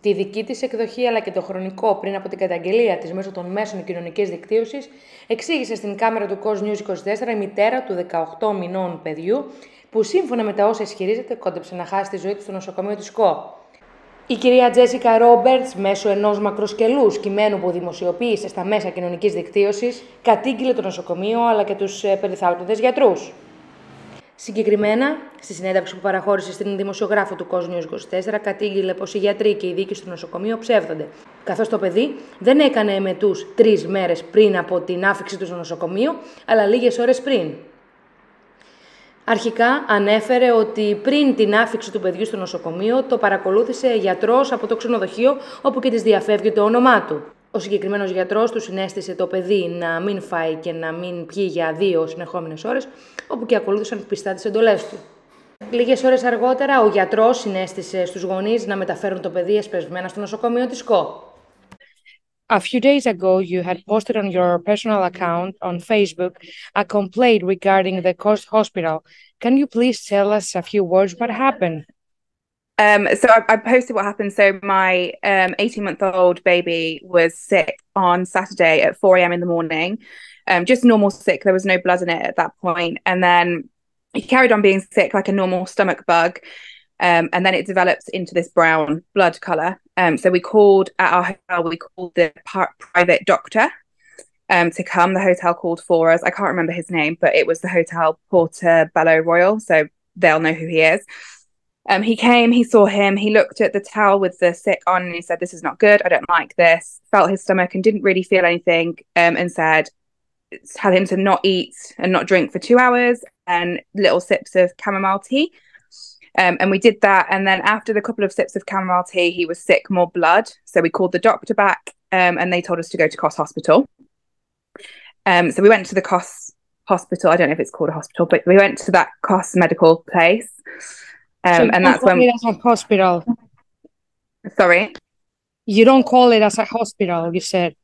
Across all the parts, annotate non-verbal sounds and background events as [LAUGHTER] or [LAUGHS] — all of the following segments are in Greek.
Τη, δική της εκδοχή αλλά και το χρονικό πριν από την καταγγελία της μέσω των μέσων κοινωνικής δικτύωσης εξήγησε στην κάμερα του COS News 24 η μητέρα του 18 μηνών παιδιού που σύμφωνα με τα όσα ισχυρίζεται κόντεψε να χάσει τη ζωή του στο νοσοκομείο της ΚΟ. Η κυρία Τζέσικα Ρόμπερτς, μέσω ενός μακροσκελούς κειμένου που δημοσιοποίησε στα μέσα κοινωνικής δικτύωσης, κατήγγειλε το νοσοκομείο αλλά και τους ε, περιθάλπτοντες γιατρούς. Συγκεκριμένα, στη συνέντευξη που παραχώρησε στην δημοσιογράφο του Κόσμου 24, κατήγγειλε πω οι γιατροί και οι δίκοι στο νοσοκομείο ψεύδονται, καθώς το παιδί δεν έκανε εμετούς τρεις μέρες πριν από την άφηξη του στο νοσοκομείο, αλλά λίγες ώρες πριν. Αρχικά ανέφερε ότι πριν την άφηξη του παιδιού στο νοσοκομείο το παρακολούθησε γιατρός από το ξενοδοχείο όπου και της διαφεύγει το όνομά του. Ο συγκεκριμένος γιατρός του συνέστησε το παιδί να μην φάει και να μην πιει για δύο συνεχόμενες ώρες, όπου και ακολούθησαν πιστά τις εντολές του. Λίγες ώρες αργότερα, ο γιατρός συνέστησε στους γονείς να μεταφέρουν το παιδί εσπεσμένα στο νοσοκομείο της ΚΟ. A few days ago, you had posted on your personal account on Facebook a complaint regarding the Coast Hospital. Can you please tell us a few words what happened? Um, so I, I, posted what happened. So my 18 um, month old baby was sick on Saturday at 4 a.m. in the morning, um, just normal sick. There was no blood in it at that point. And then he carried on being sick like a normal stomach bug. Um, and then it develops into this brown blood color. Um, so we called at our hotel, we called the par- private doctor to come. The hotel called for us. I can't remember his name, but it was the Hotel Portobello Royal. So they'll know who he is. Um, he came, he saw him, he looked at the towel with the sick on, and he said, This is not good. I don't like this. Felt his stomach and didn't really feel anything, um, and said, Tell him to not eat and not drink for two hours and little sips of chamomile tea. Um, and we did that. And then after the couple of sips of chamomile tea, he was sick, more blood. So we called the doctor back um, and they told us to go to Cos Hospital. Um, so we went to the Cos Hospital. I don't know if it's called a hospital, but we went to that Cos medical place. Um, so and that's when. As a hospital. Sorry? You don't call it as a hospital, you said.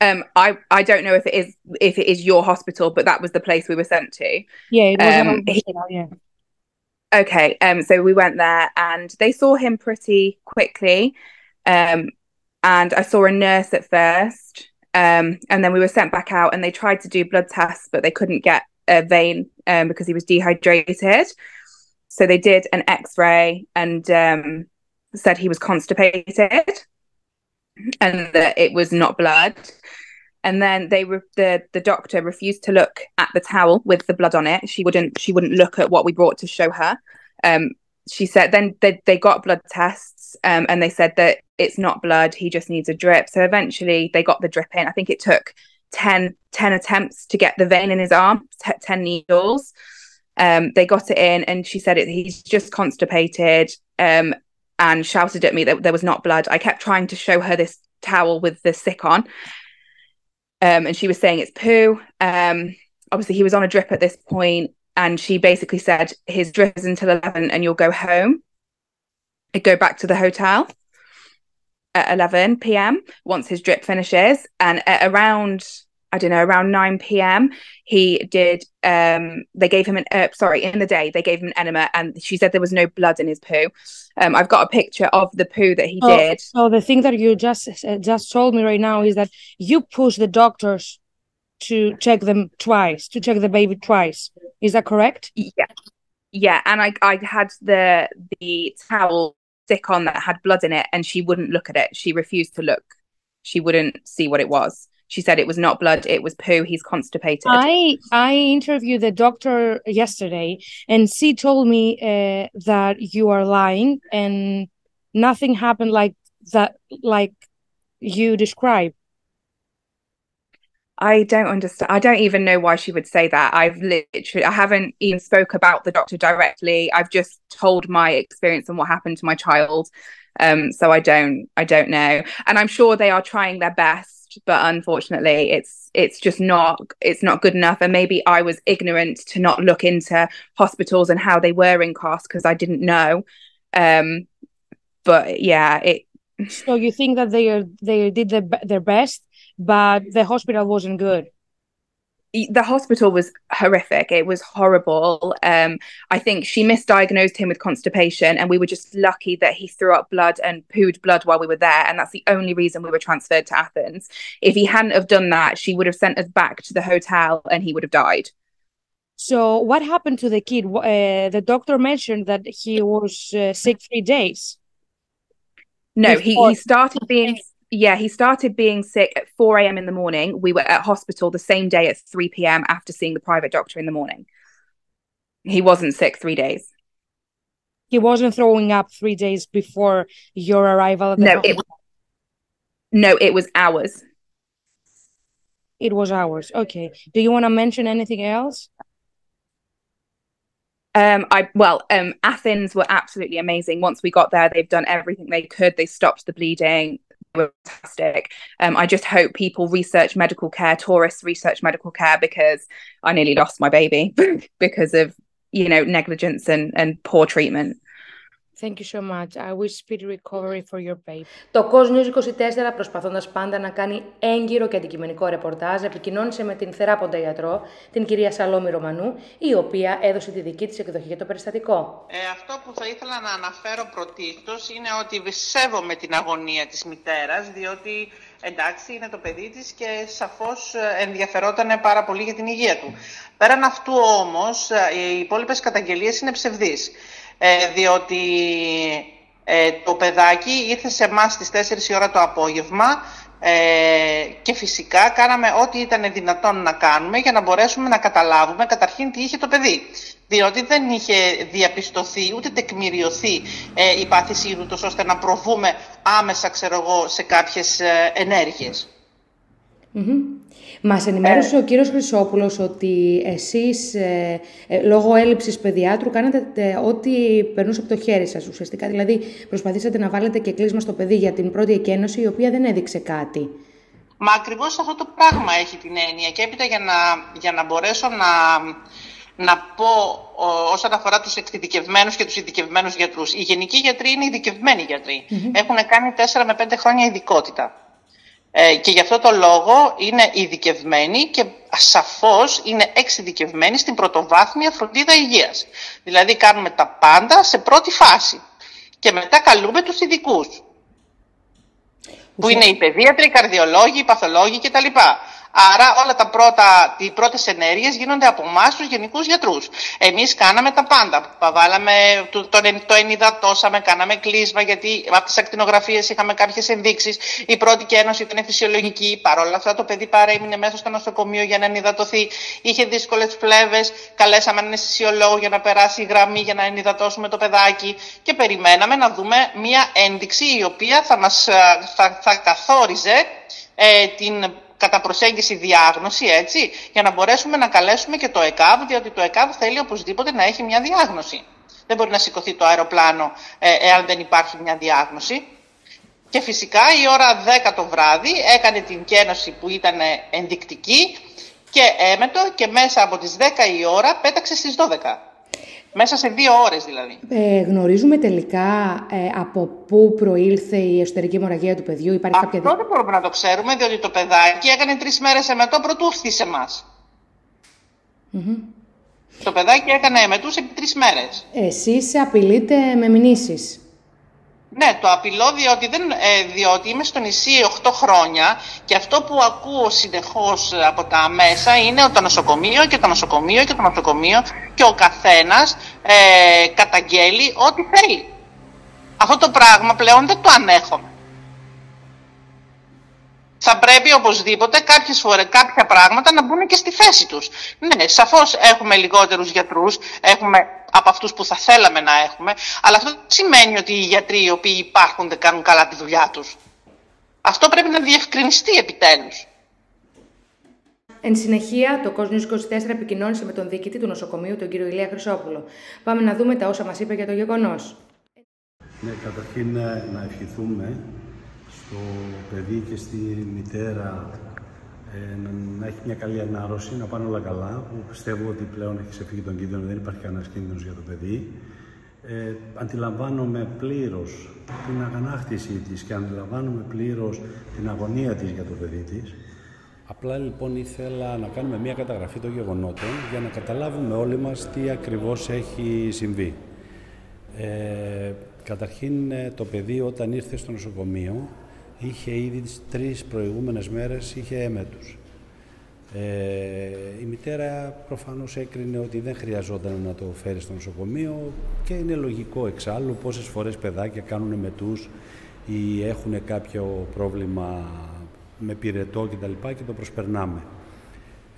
Um, I I don't know if it is if it is your hospital, but that was the place we were sent to. Yeah, it um, yeah. Okay, um, so we went there and they saw him pretty quickly. Um, and I saw a nurse at first. Um, and then we were sent back out and they tried to do blood tests, but they couldn't get a vein um, because he was dehydrated. So they did an x ray and um, said he was constipated and that it was not blood. And then they re- the the doctor refused to look at the towel with the blood on it. She wouldn't she wouldn't look at what we brought to show her. Um she said then they, they got blood tests um, and they said that it's not blood he just needs a drip. So eventually they got the drip in. I think it took 10 10 attempts to get the vein in his arm t- 10 needles um, they got it in and she said it, he's just constipated um, and shouted at me that there was not blood i kept trying to show her this towel with the sick on um, and she was saying it's poo. Um, obviously, he was on a drip at this point, and she basically said his drip is until 11 and you'll go home. I'd go back to the hotel at 11 p.m. once his drip finishes. And at around I don't know, around 9 p.m. He did, um, they gave him an, uh, sorry, in the day, they gave him an enema and she said there was no blood in his poo. Um, I've got a picture of the poo that he oh, did. So the thing that you just uh, just told me right now is that you push the doctors to check them twice, to check the baby twice. Is that correct? Yeah. Yeah. And I, I had the, the towel stick on that had blood in it and she wouldn't look at it. She refused to look. She wouldn't see what it was she said it was not blood it was poo he's constipated i i interviewed the doctor yesterday and she told me uh, that you are lying and nothing happened like that like you describe I don't understand. I don't even know why she would say that. I've literally, I haven't even spoke about the doctor directly. I've just told my experience and what happened to my child. Um, so I don't, I don't know. And I'm sure they are trying their best but unfortunately it's it's just not it's not good enough. And maybe i was ignorant to not look into hospitals and how they were in cost because i didn't know. Um but yeah it so you think that they are they did the, their best but the hospital wasn't good the hospital was horrific. It was horrible. Um, I think she misdiagnosed him with constipation, and we were just lucky that he threw up blood and pooed blood while we were there. And that's the only reason we were transferred to Athens. If he hadn't have done that, she would have sent us back to the hotel and he would have died. So, what happened to the kid? Uh, the doctor mentioned that he was uh, sick three days. No, he, he started being yeah, he started being sick at 4 a.m. in the morning. We were at hospital the same day at 3 p.m. after seeing the private doctor in the morning. He wasn't sick three days. He wasn't throwing up three days before your arrival. no, it was, no, it was hours. It was hours. Okay. Do you want to mention anything else? Um, I well, um, Athens were absolutely amazing. Once we got there, they've done everything they could. They stopped the bleeding were fantastic. Um, I just hope people research medical care, tourists research medical care because I nearly lost my baby [LAUGHS] because of you know negligence and and poor treatment. Thank you so much. I wish speedy recovery for your baby. Το COS News 24, προσπαθώντας πάντα να κάνει έγκυρο και αντικειμενικό ρεπορτάζ, επικοινώνησε με την θεράποντα γιατρό, την κυρία Σαλόμη Ρωμανού, η οποία έδωσε τη δική της εκδοχή για το περιστατικό. Ε, αυτό που θα ήθελα να αναφέρω πρωτίστως είναι ότι σέβομαι την αγωνία της μητέρας, διότι εντάξει είναι το παιδί της και σαφώς ε, ενδιαφερόταν πάρα πολύ για την υγεία του. Πέραν αυτού όμως, ε, οι υπόλοιπες καταγγελίες είναι ψευδείς. Ε, διότι ε, το παιδάκι ήρθε σε εμάς στις 4 η ώρα το απόγευμα ε, και φυσικά κάναμε ό,τι ήταν δυνατόν να κάνουμε για να μπορέσουμε να καταλάβουμε καταρχήν τι είχε το παιδί. Διότι δεν είχε διαπιστωθεί ούτε τεκμηριωθεί ε, η πάθησή του, ώστε να προβούμε άμεσα, ξέρω εγώ, σε κάποιες ενέργειες. Μας ενημέρωσε ο κύριος Χρυσόπουλος ότι εσείς ε, ε, λόγω έλλειψης παιδιάτρου κάνατε ε, ό,τι περνούσε από το χέρι σας ουσιαστικά. Δηλαδή προσπαθήσατε να βάλετε και κλείσμα στο παιδί για την πρώτη εκένωση η οποία δεν έδειξε κάτι. Μα ακριβώς αυτό το πράγμα έχει την έννοια και έπειτα για να, για να μπορέσω να, να πω όσον αφορά τους εξειδικευμένους και τους ειδικευμένους γιατρούς. Οι γενικοί γιατροί είναι ειδικευμένοι Έχουν κάνει 4 με 5 χρόνια ειδικότητα. Ε, και γι' αυτό το λόγο είναι ειδικευμένοι και σαφώς είναι εξειδικευμένοι στην πρωτοβάθμια φροντίδα υγείας. Δηλαδή κάνουμε τα πάντα σε πρώτη φάση και μετά καλούμε τους ειδικούς. Που είναι οι παιδίατροι, οι καρδιολόγοι, οι παθολόγοι κτλ. Άρα όλα τα πρώτα, οι πρώτες ενέργειες γίνονται από εμάς τους γενικούς γιατρούς. Εμείς κάναμε τα πάντα. Βάλαμε, το, το, το ενυδατώσαμε, κάναμε κλείσμα γιατί από τις ακτινογραφίες είχαμε κάποιες ενδείξεις. Η πρώτη και ένωση ήταν φυσιολογική. Παρ' όλα αυτά το παιδί παρέμεινε μέσα στο νοσοκομείο για να ενυδατωθεί. Είχε δύσκολες φλέβες. Καλέσαμε έναν αισθησιολόγο για να περάσει η γραμμή για να ενυδατώσουμε το παιδάκι. Και περιμέναμε να δούμε μία ένδειξη η οποία θα μας θα, θα καθόριζε ε, την κατά προσέγγιση διάγνωση, έτσι, για να μπορέσουμε να καλέσουμε και το ΕΚΑΒ, διότι το ΕΚΑΒ θέλει οπωσδήποτε να έχει μια διάγνωση. Δεν μπορεί να σηκωθεί το αεροπλάνο ε, εάν δεν υπάρχει μια διάγνωση. Και φυσικά η ώρα 10 το βράδυ έκανε την κένωση που ήταν ενδεικτική και έμετο και μέσα από τις 10 η ώρα πέταξε στις 12. Μέσα σε δύο ώρες δηλαδή. Ε, γνωρίζουμε τελικά ε, από πού προήλθε η εσωτερική αιμορραγία του παιδιού. Υπάρχει Αυτό κάποια... δεν μπορούμε να το ξέρουμε, διότι το παιδάκι έκανε τρεις μέρες εμετό πρωτού έρθει σε εμάς. Mm-hmm. Το παιδάκι έκανε εμετούς επί τρεις μέρες. Εσείς απειλείτε με μηνύσεις. Ναι, το απειλώ διότι, δεν, ε, διότι είμαι στο νησί 8 χρόνια και αυτό που ακούω συνεχώς από τα μέσα είναι το νοσοκομείο και το νοσοκομείο και το νοσοκομείο και ο καθένας ε, καταγγέλει ό,τι θέλει. Αυτό το πράγμα πλέον δεν το ανέχομαι θα πρέπει οπωσδήποτε κάποιες φορές κάποια πράγματα να μπουν και στη θέση τους. Ναι, σαφώς έχουμε λιγότερους γιατρούς, έχουμε από αυτούς που θα θέλαμε να έχουμε, αλλά αυτό δεν σημαίνει ότι οι γιατροί οι οποίοι υπάρχουν δεν κάνουν καλά τη δουλειά τους. Αυτό πρέπει να διευκρινιστεί επιτέλους. Εν συνεχεία, το News 24 επικοινώνησε με τον διοικητή του νοσοκομείου, τον κύριο Ηλία Χρυσόπουλο. Πάμε να δούμε τα όσα μας είπε για το γεγονός. Ναι, καταρχήν ε, να ευχηθούμε στο παιδί και στη μητέρα ε, να έχει μια καλή ανάρρωση, να πάνε όλα καλά, που πιστεύω ότι πλέον έχει ξεφύγει τον κίνδυνο, δεν υπάρχει κανένας κίνδυνος για το παιδί. Ε, αντιλαμβάνομαι πλήρως την αγανάκτησή της και αντιλαμβάνομαι πλήρως την αγωνία της για το παιδί της. Απλά λοιπόν ήθελα να κάνουμε μια καταγραφή των γεγονότων για να καταλάβουμε όλοι μας τι ακριβώς έχει συμβεί. Ε, καταρχήν ε, το παιδί όταν ήρθε στο νοσοκομείο είχε ήδη τις τρεις προηγούμενες μέρες είχε έμετους. Ε, η μητέρα προφανώς έκρινε ότι δεν χρειαζόταν να το φέρει στο νοσοκομείο και είναι λογικό εξάλλου πόσες φορές παιδάκια κάνουν μετούς ή έχουν κάποιο πρόβλημα με πυρετό κτλ. Και, και το προσπερνάμε.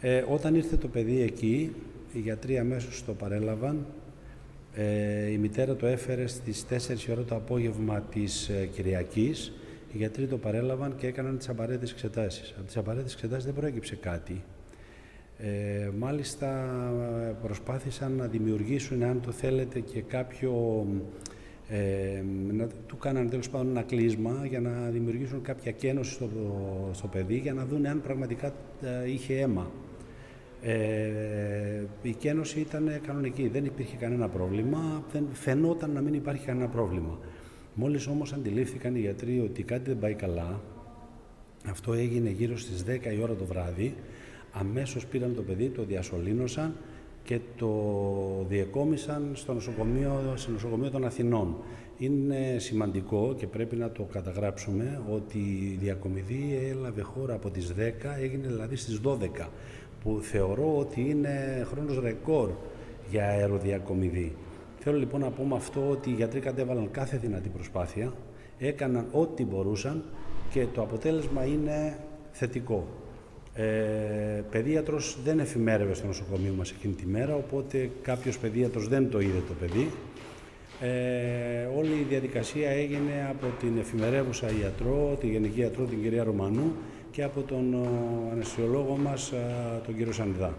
Ε, όταν ήρθε το παιδί εκεί, οι γιατροί αμέσως το παρέλαβαν. Ε, η μητέρα το έφερε στις 4 ώρα το απόγευμα της ε, Κυριακής. Οι γιατροί το παρέλαβαν και έκαναν τις απαραίτητες εξετάσεις. Από τις απαραίτητες εξετάσεις δεν προέκυψε κάτι. Ε, μάλιστα προσπάθησαν να δημιουργήσουν, αν το θέλετε, και κάποιο ε, να, του κάνανε τέλος πάντων ένα κλείσμα για να δημιουργήσουν κάποια κένωση στο, στο παιδί για να δουν αν πραγματικά ε, είχε αίμα. Ε, η κένωση ήταν κανονική, δεν υπήρχε κανένα πρόβλημα, δεν φαινόταν να μην υπάρχει κανένα πρόβλημα. Μόλις όμως αντιλήφθηκαν οι γιατροί ότι κάτι δεν πάει καλά, αυτό έγινε γύρω στις 10 η ώρα το βράδυ, αμέσως πήραν το παιδί, το διασωλήνωσαν και το διεκόμισαν στο νοσοκομείο, στο νοσοκομείο των Αθηνών. Είναι σημαντικό και πρέπει να το καταγράψουμε ότι η διακομιδή έλαβε χώρα από τις 10, έγινε δηλαδή στις 12, που θεωρώ ότι είναι χρόνος ρεκόρ για αεροδιακομιδή. Θέλω λοιπόν να πούμε αυτό ότι οι γιατροί κατέβαλαν κάθε δυνατή προσπάθεια, έκαναν ό,τι μπορούσαν και το αποτέλεσμα είναι θετικό. Ε, παιδίατρος δεν εφημέρευε στο νοσοκομείο μας εκείνη τη μέρα, οπότε κάποιος παιδίατρος δεν το είδε το παιδί. Ε, όλη η διαδικασία έγινε από την εφημερεύουσα ιατρό, τη γενική ιατρό, την κυρία Ρωμανού και από τον αναισθησιολόγο μας, τον κύριο Σανιδά.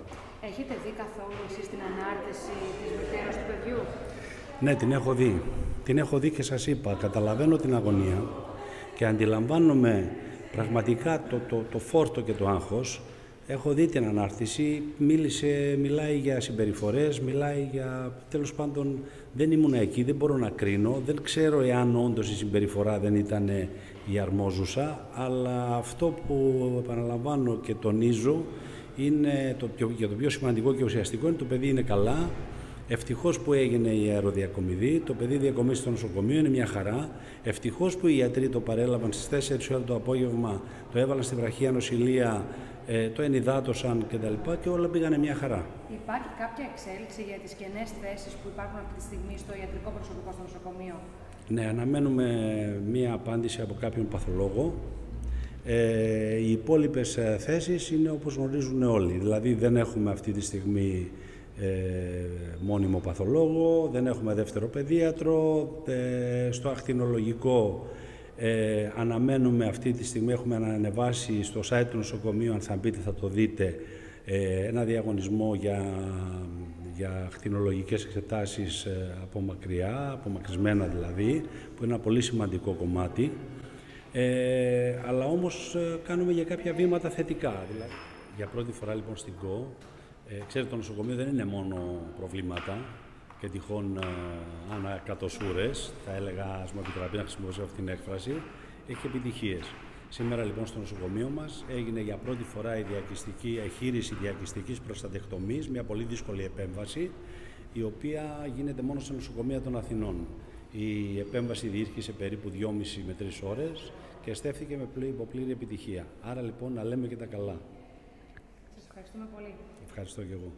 Έχετε δει καθόλου εσείς την ανάρτηση της μητέρας του παιδιού; Ναι, την έχω δει. Την έχω δει και σας είπα, καταλαβαίνω την αγωνία και αντιλαμβάνομαι Πραγματικά το, το, το φόρτο και το άγχος, έχω δει την ανάρτηση, μίλησε, μιλάει για συμπεριφορές, μιλάει για, τέλος πάντων δεν ήμουν εκεί, δεν μπορώ να κρίνω, δεν ξέρω εάν όντως η συμπεριφορά δεν ήταν η αρμόζουσα, αλλά αυτό που επαναλαμβάνω και τονίζω είναι το πιο, και το πιο σημαντικό και ουσιαστικό είναι το παιδί είναι καλά, Ευτυχώς που έγινε η αεροδιακομιδή, το παιδί διακομίσει στο νοσοκομείο, είναι μια χαρά. Ευτυχώς που οι ιατροί το παρέλαβαν στις 4 ώρα το απόγευμα, το έβαλαν στη βραχία νοσηλεία, ε, το ενυδάτωσαν κτλ. Και, και όλα πήγανε μια χαρά. Υπάρχει κάποια εξέλιξη για τις κενές θέσεις που υπάρχουν αυτή τη στιγμή στο ιατρικό προσωπικό στο νοσοκομείο; Ναι, αναμένουμε μία απάντηση από κάποιον παθολόγο. Ε, οι υπόλοιπες θέσεις είναι όπως γνωρίζουν όλοι. Δηλαδή δεν έχουμε αυτή τη στιγμή ε, μόνιμο παθολόγο, δεν έχουμε δεύτερο παιδίατρο, ε, στο ακτινολογικό ε, αναμένουμε αυτή τη στιγμή, έχουμε ανανεβάσει στο site του νοσοκομείου, αν θα μπείτε θα το δείτε, ε, ένα διαγωνισμό για, για ακτινολογικές εξετάσεις ε, από μακριά, απομακρυσμένα δηλαδή, που είναι ένα πολύ σημαντικό κομμάτι. Ε, αλλά όμως κάνουμε για κάποια βήματα θετικά. Δηλαδή, για πρώτη φορά λοιπόν στην ΚΟ ε, ξέρετε, το νοσοκομείο δεν είναι μόνο προβλήματα και τυχόν ε, ανακατοσούρες, θα έλεγα, ας μου επιτραπεί να χρησιμοποιήσω αυτή την έκφραση, έχει επιτυχίες. Σήμερα λοιπόν στο νοσοκομείο μας έγινε για πρώτη φορά η διακιστική εχείριση διακιστικής προστατεκτομής, μια πολύ δύσκολη επέμβαση, η οποία γίνεται μόνο στα νοσοκομεία των Αθηνών. Η επέμβαση διήρχησε περίπου 2,5 με 3 ώρες και στέφθηκε με πλήρη επιτυχία. Άρα λοιπόν να λέμε και τα καλά. Ευχαριστούμε πολύ. Ευχαριστώ και εγώ.